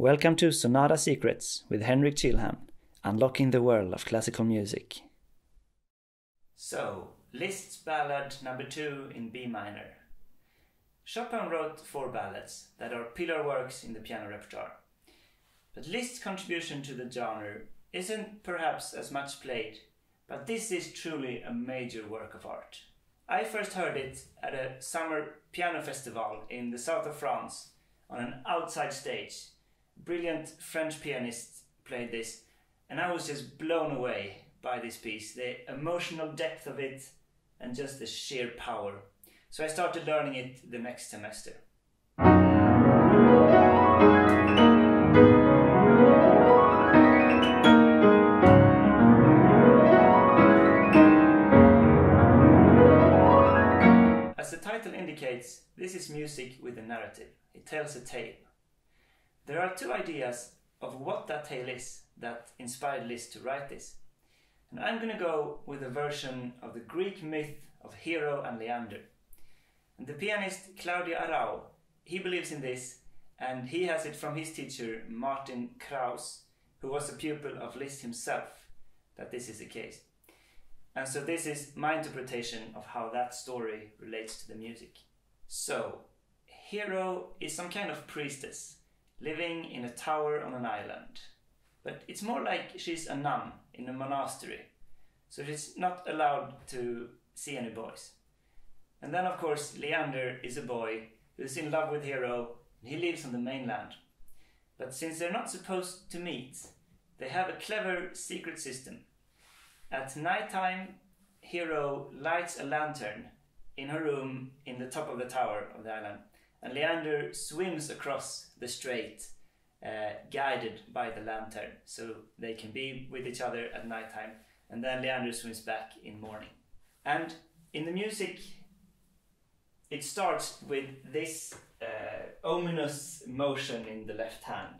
Welcome to Sonata Secrets with Henrik Kilhamn, unlocking the world of classical music. So, Liszt's ballad number two in B minor. Chopin wrote four ballads that are pillar works in the piano repertoire. But Liszt's contribution to the genre isn't perhaps as much played, but this is truly a major work of art. I first heard it at a summer piano festival in the south of France on an outside stage brilliant French pianist played this, and I was just blown away by this piece the emotional depth of it and just the sheer power. So I started learning it the next semester. As the title indicates, this is music with a narrative. It tells a tale. There are two ideas of what that tale is that inspired Liszt to write this. And I'm going to go with a version of the Greek myth of Hero and Leander. And the pianist Claudio Arrau, he believes in this and he has it from his teacher Martin Krause, who was a pupil of Liszt himself, that this is the case. And so this is my interpretation of how that story relates to the music. So, Hero is some kind of priestess living in a tower on an island. But it's more like she's a nun in a monastery, so she's not allowed to see any boys. And then, of course, Leander is a boy who's in love with Hero, and he lives on the mainland. But since they're not supposed to meet, they have a clever secret system. At night time, Hero lights a lantern in her room in the top of the tower of the island and Leander swims across the strait, uh, guided by the lantern, so they can be with each other at nighttime. And then Leander swims back in morning. And in the music, it starts with this uh, ominous motion in the left hand.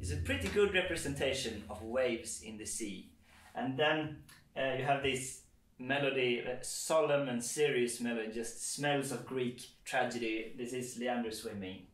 It's a pretty good representation of waves in the sea. And then uh, you have this melody, solemn and serious melody, just smells of Greek tragedy. This is Leander swimming.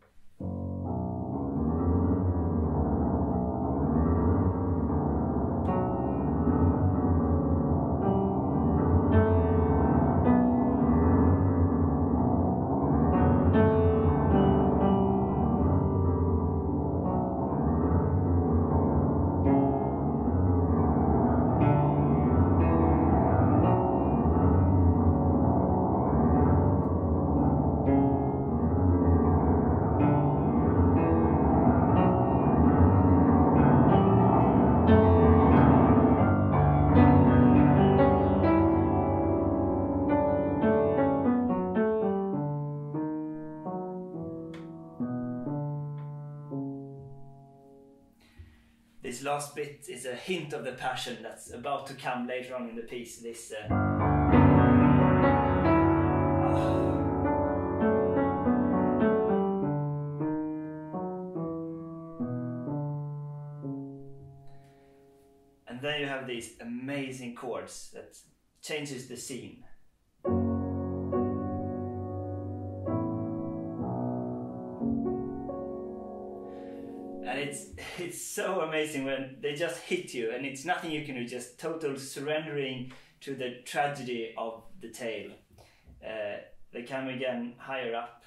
Last bit is a hint of the passion that's about to come later on in the piece. This. Uh, And then you have these amazing chords that changes the scene. it's so amazing when they just hit you and it's nothing you can do just total surrendering to the tragedy of the tale. Uh, they come again higher up.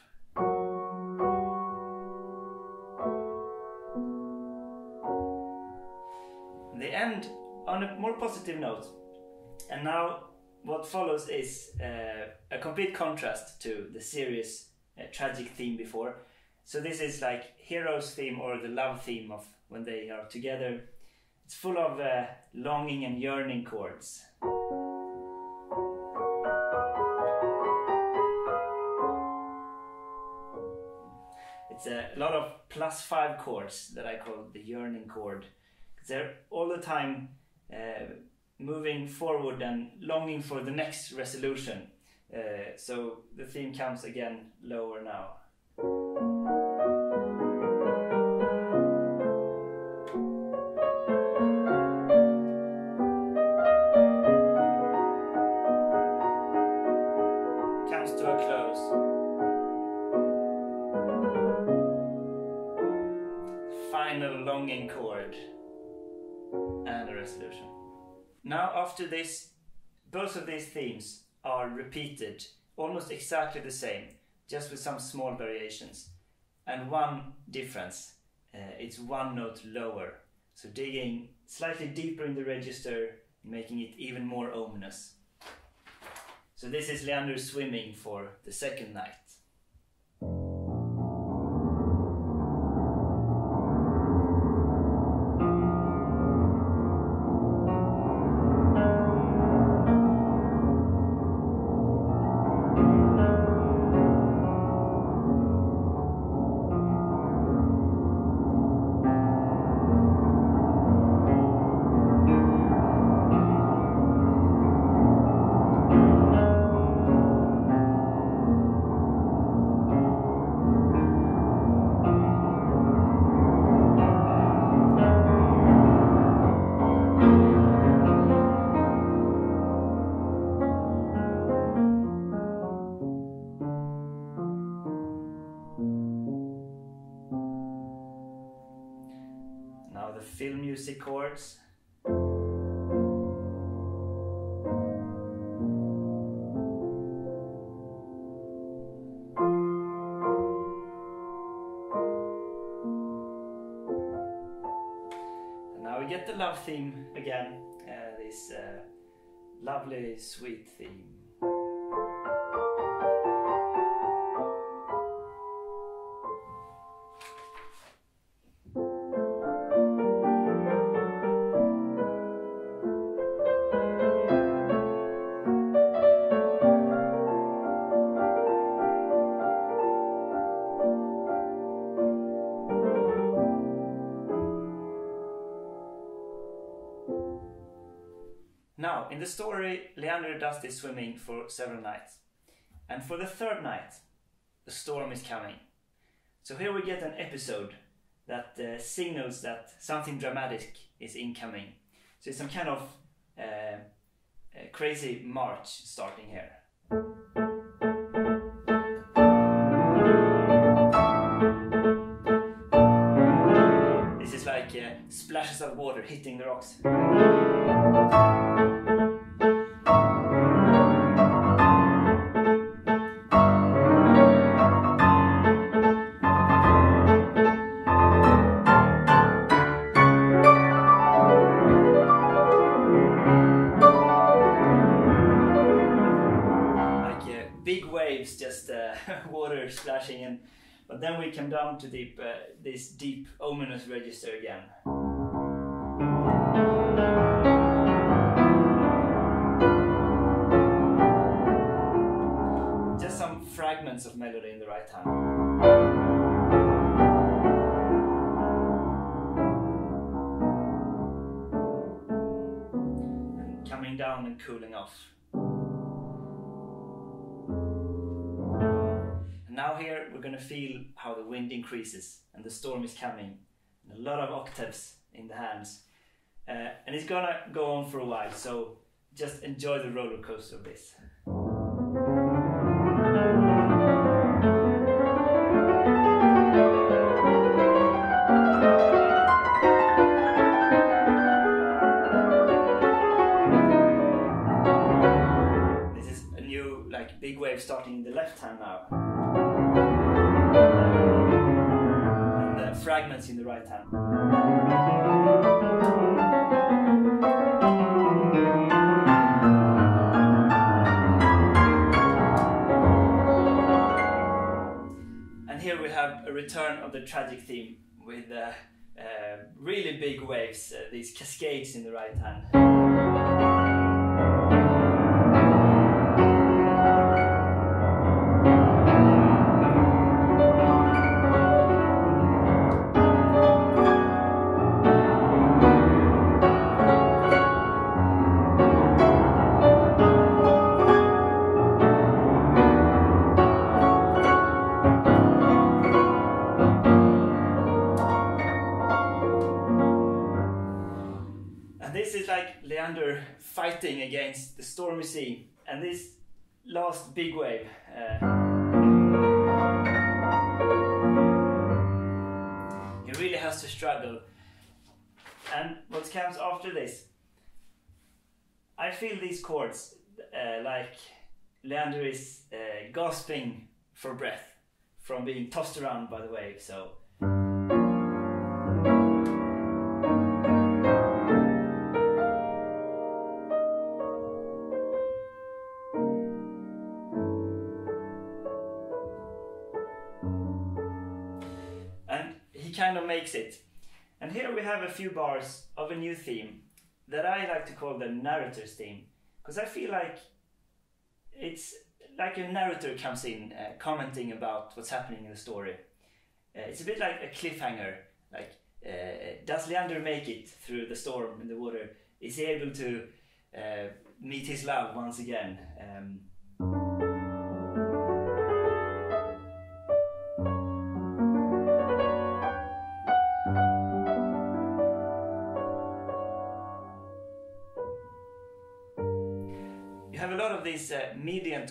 They end on a more positive note. And now what follows is uh, a complete contrast to the serious uh, tragic theme before so this is like hero's theme or the love theme of when they are together. It's full of uh, longing and yearning chords. It's a lot of plus five chords that I call the yearning chord. They're all the time uh, moving forward and longing for the next resolution. Uh, so the theme comes again lower now. To a close. Final longing chord and a resolution. Now, after this, both of these themes are repeated almost exactly the same, just with some small variations. And one difference uh, it's one note lower. So digging slightly deeper in the register, making it even more ominous. So this is Leander swimming for the second night. Chords. And now we get the love theme again, uh, this uh, lovely sweet theme. In the story, Leander does this swimming for several nights. And for the third night, a storm is coming. So here we get an episode that uh, signals that something dramatic is incoming. So it's some kind of uh, crazy march starting here. This is like uh, splashes of water hitting the rocks. But then we come down to uh, this deep ominous register again. Just some fragments of melody in the right hand. Coming down and cooling off. Now here we're going to feel how the wind increases and the storm is coming. And a lot of octaves in the hands. Uh, and it's gonna go on for a while, so just enjoy the roller coaster of. This in the right hand. And here we have a return of the tragic theme with uh, uh, really big waves, uh, these cascades in the right hand. Stormy sea. And this last big wave. Uh, he really has to struggle. And what comes after this? I feel these chords uh, like Leander is uh, gasping for breath from being tossed around by the wave. So. It. And here we have a few bars of a new theme that I like to call the narrator's theme. Because I feel like it's like a narrator comes in uh, commenting about what's happening in the story. Uh, it's a bit like a cliffhanger. Like, uh, does Leander make it through the storm in the water? Is he able to uh, meet his love once again? Um,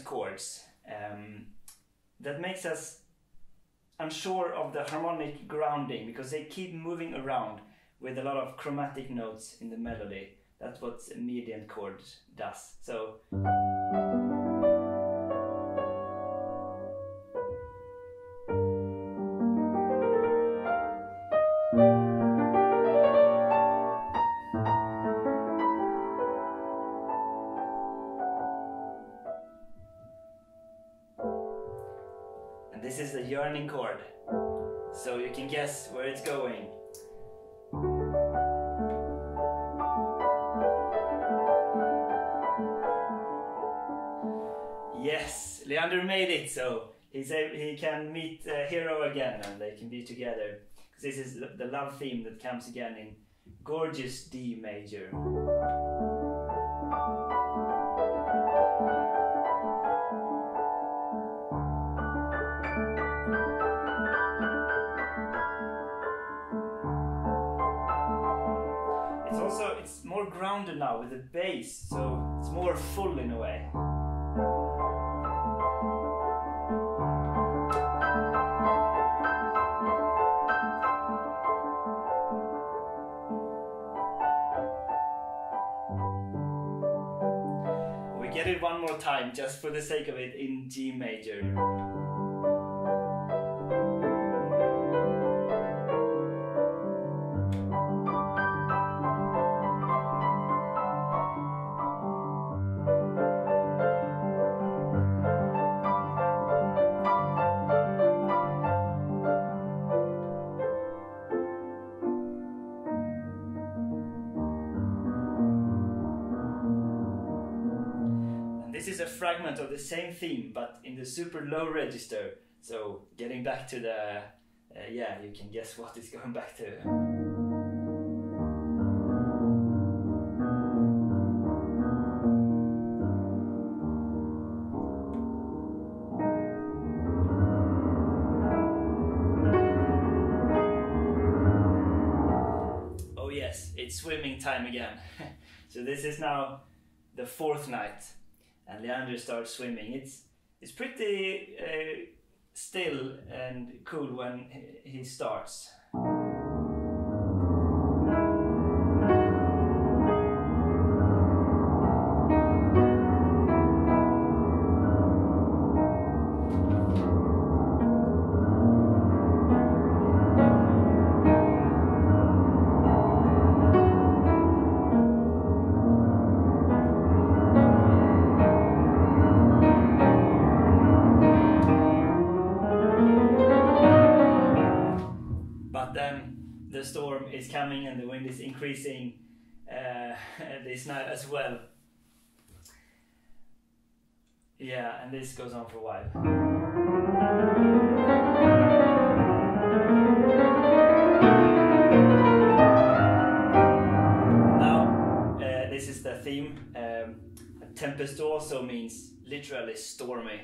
chords um, that makes us unsure of the harmonic grounding because they keep moving around with a lot of chromatic notes in the melody. That's what a mediant chord does. So. Made it, so he's he can meet Hero again and they can be together. Because this is the- the love theme that comes again in gorgeous D major. It's also it's more grounded now with the bass, so it's more full in a way. Get it one more time just for the sake of it in G major. The same theme, but in the super low register. So getting back to the, uh, yeah, you can guess what it's going back to. Oh yes, it's swimming time again. so this is now the fourth night, and Leander starts swimming. It's it's pretty uh, still and cool when he- he starts. Increasing uh, this night as well. Yeah, and this goes on for a while. Now, uh, this is the theme. Um, tempest also means literally stormy.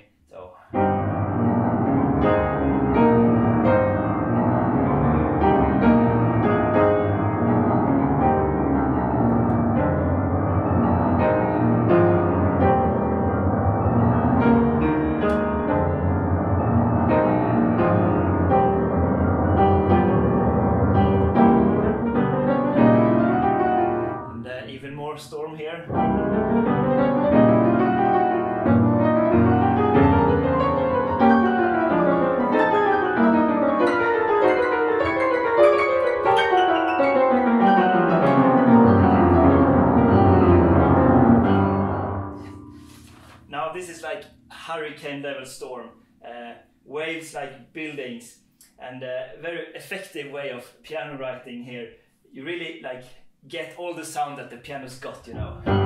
this is like hurricane level storm, uh, waves like buildings, and a very effective way of piano writing here. You really like get all the sound that the piano's got, you know.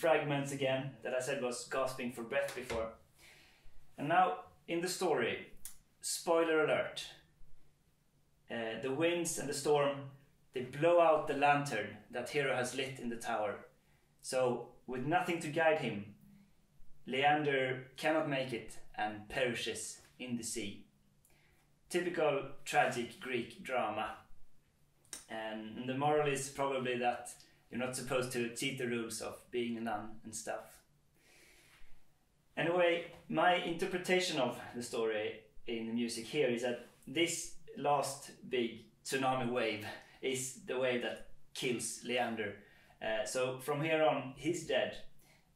Fragments again that I said was gasping for breath before. And now in the story, spoiler alert, uh, the winds and the storm they blow out the lantern that Hero has lit in the tower. So with nothing to guide him, Leander cannot make it and perishes in the sea. Typical tragic Greek drama. And the moral is probably that you're not supposed to cheat the rules of being a nun and stuff. Anyway, my interpretation of the story in the music here is that this last big tsunami wave is the wave that kills Leander. Uh, so from here on, he's dead.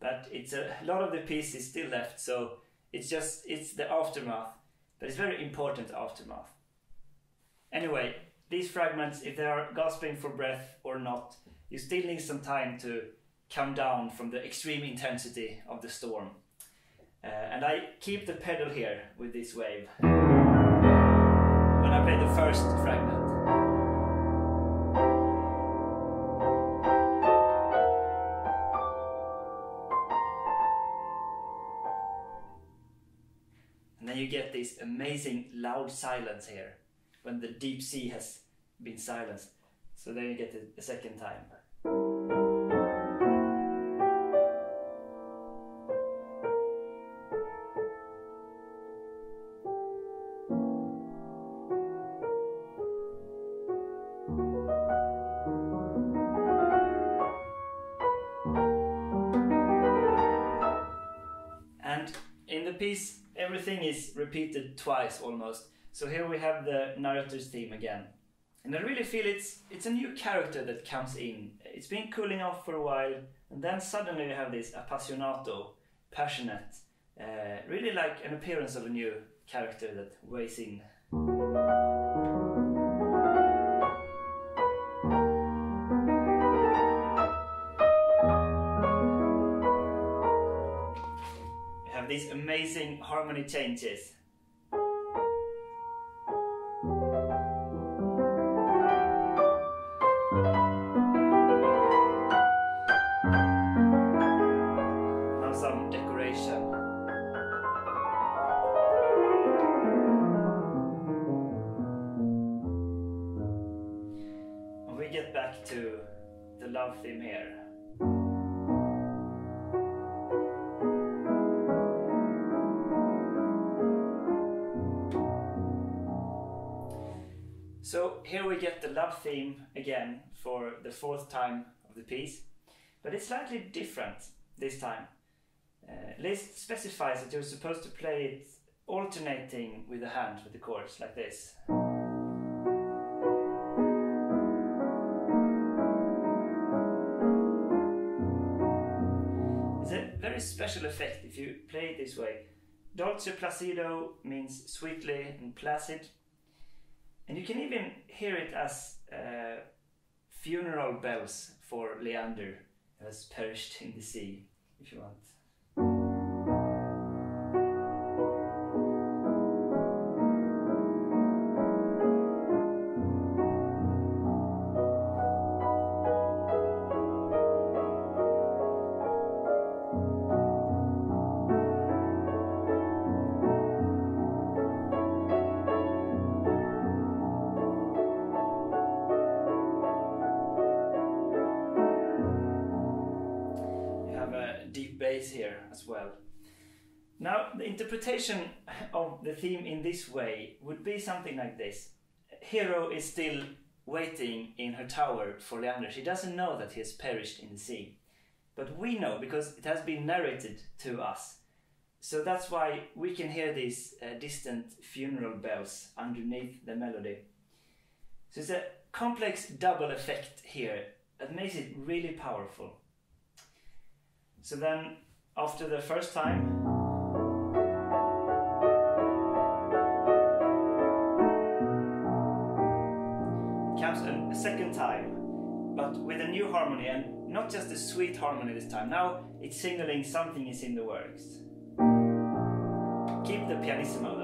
But it's a, a lot of the piece is still left, so it's just it's the aftermath, but it's very important aftermath. Anyway, these fragments, if they are gasping for breath or not, you still need some time to come down from the extreme intensity of the storm. Uh, and I keep the pedal here with this wave when I play the first fragment. And then you get this amazing loud silence here when the deep sea has been silenced. So then you get it a second time. Repeated twice almost. So here we have the narrator's theme again. And I really feel it's it's a new character that comes in. It's been cooling off for a while, and then suddenly you have this appassionato, passionate, uh, really like an appearance of a new character that weighs in. Have these amazing harmony changes. Theme again for the fourth time of the piece, but it's slightly different this time. Uh, Liszt specifies that you're supposed to play it alternating with the hand with the chords like this. It's a very special effect if you play it this way. Dolce placido means sweetly and placid, and you can even hear it as uh, funeral bells for Leander, has perished in the sea, if you want. Interpretation of the theme in this way would be something like this Hero is still waiting in her tower for Leander. She doesn't know that he has perished in the sea. But we know because it has been narrated to us. So that's why we can hear these uh, distant funeral bells underneath the melody. So it's a complex double effect here that makes it really powerful. So then, after the first time, with a new harmony and not just a sweet harmony this time. Now it's signaling something is in the works. Keep the pianissimo though.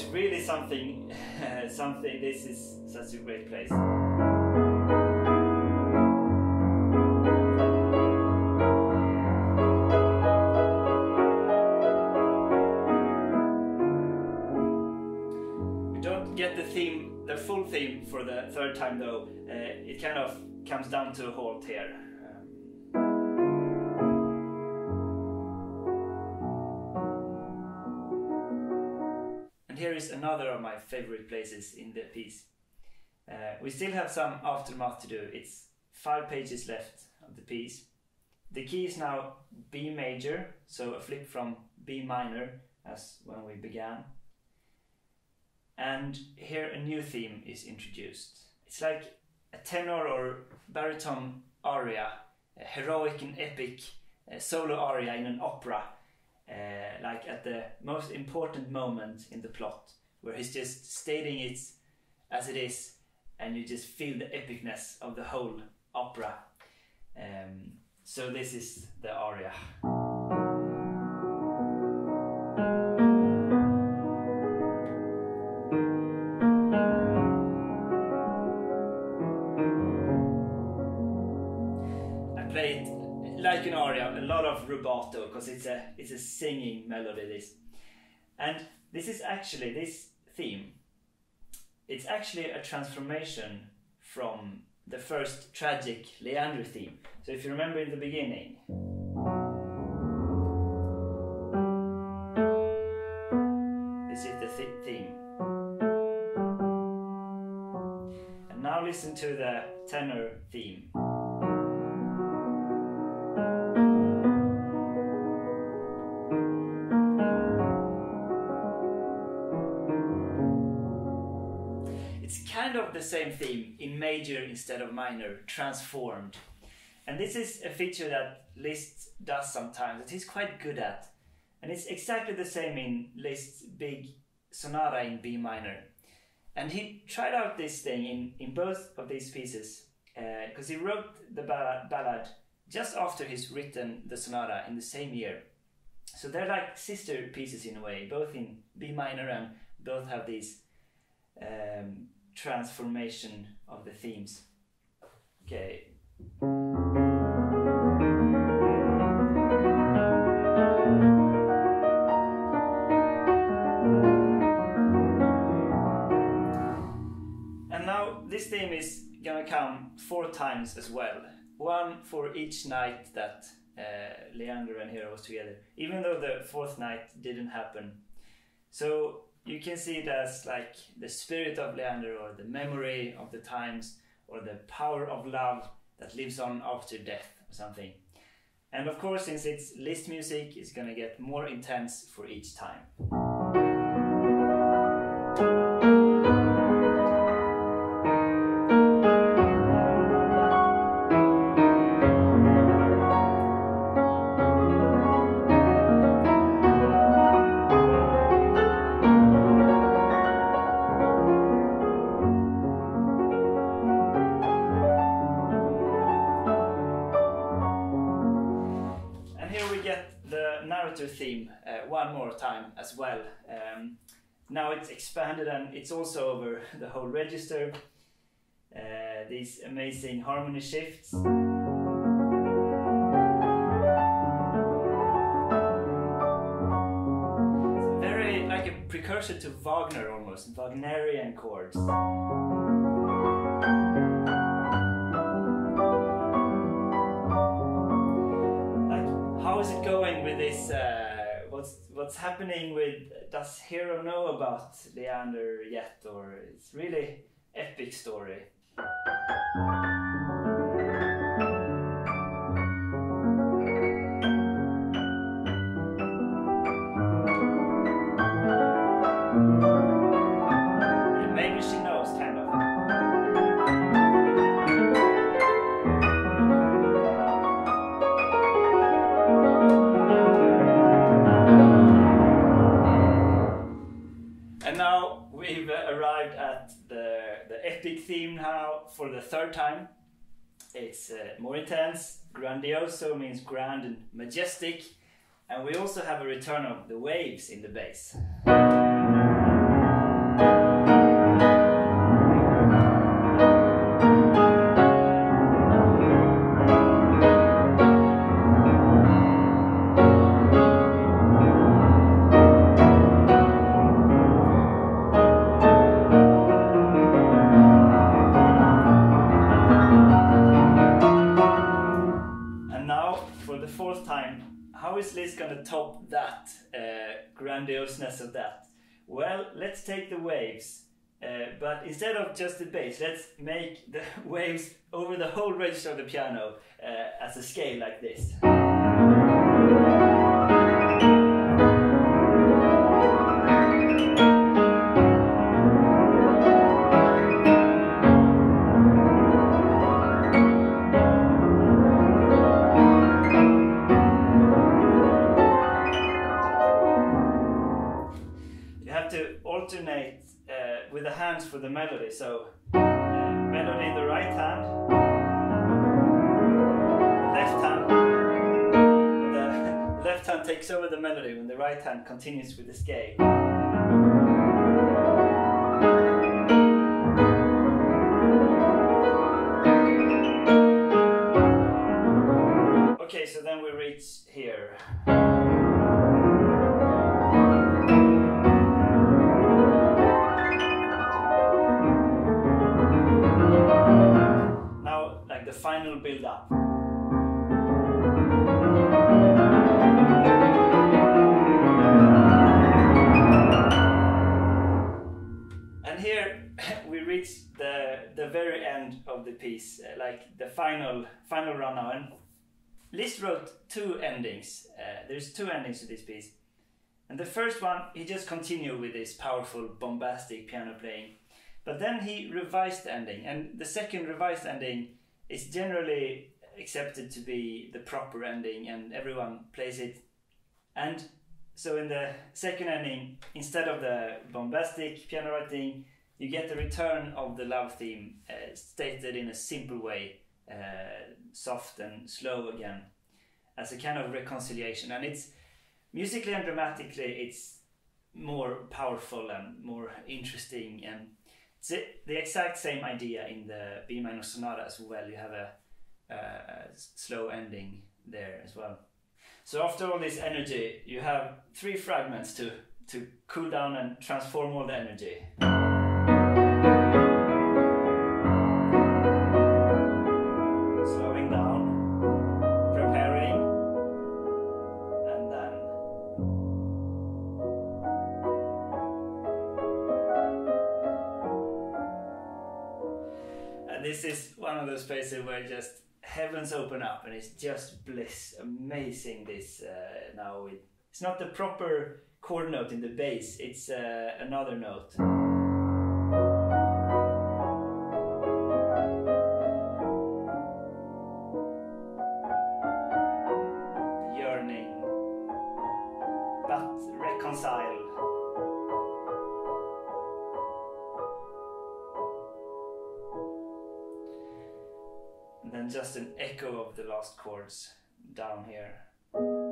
It's really something, something. This is such a great place. We don't get the theme, the full theme for the third time though. Uh, it kind of comes down to a halt here. Is another of my favorite places in the piece. Uh, we still have some aftermath to do. It's five pages left of the piece. The key is now B major, so a flip from B minor as when we began. And here a new theme is introduced. It's like a tenor or baritone aria, a heroic and epic uh, solo aria in an opera uh, like at the most important moment in the plot, where he's just stating it as it is, and you just feel the epicness of the whole opera. Um, so this is the aria. Rubato because it's a it's a singing melody. This, and this is actually this theme. It's actually a transformation from the first tragic Leander theme. So if you remember in the beginning. This is the th- theme. And now listen to the tenor theme. Same theme in major instead of minor, transformed. And this is a feature that Liszt does sometimes, that he's quite good at. And it's exactly the same in Liszt's big sonata in B minor. And he tried out this thing in, in both of these pieces, because he wrote the ballad, ballad just after he's written the sonata in the same year. So they're like sister pieces in a way, both in B minor and both have these um, transformation of the themes. Okay. And now this theme is gonna come four times as well. One for each night that uh, Leander and Hero was together, even though the fourth night didn't happen. So you can see it as like the spirit of Leander or the memory of the times or the power of love that lives on after death or something. And of course, since it's Liszt music, it's gonna get more intense for each time. Now it's expanded and it's also over the whole register. Uh, these amazing harmony shifts. It's very like a precursor to Wagner almost, Wagnerian chords. Like, how is it is uh, what's happening with does Hero know about Leander yet or it's really epic story. We've arrived at the, the epic theme now for the third time. It's uh, more intense, grandioso means grand and majestic, and we also have a return of the waves in the bass. Well, let's take the waves, uh, but instead of just the bass, let's make the waves over the whole register of the piano uh, as a scale like this. Right hand continues with the scale. Okay, so then we reach here. End of the piece, uh, like the final final run. And Liszt wrote two endings. Uh, there's two endings to this piece. And the first one, he just continued with this powerful, bombastic piano playing. But then he revised the ending, and the second revised ending is generally accepted to be the proper ending, and everyone plays it. And so in the second ending, instead of the bombastic piano writing, you get the return of the love theme uh, stated in a simple way, uh, soft and slow again, as a kind of reconciliation. And it's musically and dramatically, it's more powerful and more interesting and it's the- exact same idea in the B minor sonata as well. You have a, a, a slow ending there as well. So after all this energy, you have three fragments to to cool down and transform all the energy. Up and it's just bliss. Amazing this uh, now. With, it's not the proper chord note in the bass, it's uh, another note. And then just an echo of the last chords down here.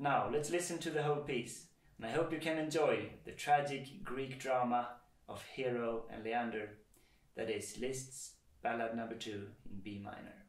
Now, let's listen to the whole piece, and I hope you can enjoy the tragic Greek drama of Hero and Leander, that is Liszt's Ballad Number 2 in B minor.